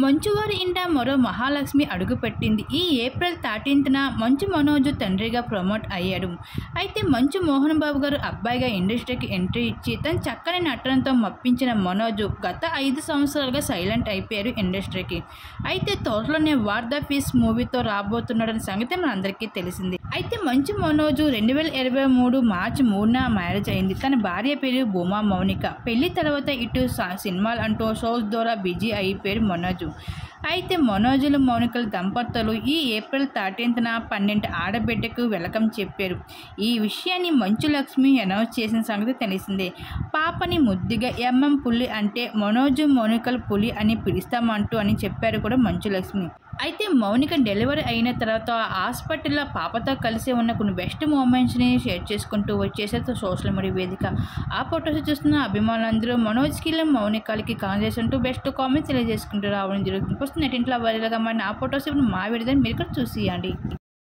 మంచువారి ఇంట మరో మహాలక్ష్మి అడుగుపెట్టింది. ఈ ఏప్రిల్ థర్టీన్త్న మంచు మనోజ్ తండ్రిగా ప్రమోట్ అయ్యాడు. అయితే మంచు మోహన్ బాబు గారు అబ్బాయిగా ఇండస్ట్రీకి ఎంట్రీ ఇచ్చి తన చక్కని నటనతో మప్పించిన మనోజు గత ఐదు సంవత్సరాలుగా సైలెంట్ అయిపోయారు ఇండస్ట్రీకి. అయితే త్వరలోనే వార్ ద ఫీస్ మూవీతో రాబోతున్నాడని సంగతి మనందరికీ తెలిసింది. అయితే మంచు మనోజు రెండు వేల ఇరవై మూడు మార్చి మూడున మ్యారేజ్ అయింది. తన భార్య పేరు భూమా మౌనిక. పెళ్ళి తర్వాత ఇటు సినిమాలు అంటూ షోస్ ద్వారా బిజీ అయిపోయారు మనోజ్. అయితే మనోజులు మౌనికల దంపతులు ఈ ఏప్రిల్ థర్టీన్త్న పన్నెండు ఆడబిడ్డకు వెలకం చెప్పారు. ఈ విషయాన్ని మంచు లక్ష్మి అనౌన్స్ చేసిన సంగతి తెలిసిందే. పాపని ముద్దుగా ఎంఎం పులి అంటే మనోజు మౌనికల పులి అని పిలుస్తామంటూ అని చెప్పారు కూడా మంచు లక్ష్మి. అయితే మౌనిక డెలివరీ అయిన తర్వాత హాస్పిటల్లో పాపతో కలిసి ఉన్న కొన్ని బెస్ట్ మూమెంట్స్ని షేర్ చేసుకుంటూ వచ్చేసారు సోషల్ మీడియా వేదిక. ఆ ఫొటోస్ చూస్తున్న అభిమానులందరూ మనోజ్కి మౌనికాలకి కాంగ్రెస్ అంటూ బెస్ట్ కామెంట్స్ తెలియజేసుకుంటూ రావడం జరుగుతుంది. ఫస్ట్ నెట్ ఇంట్లో వైరల్గా మరి ఆ ఫొటోస్ ఇప్పుడు మా విడదని మీరు కూడా చూసియండి.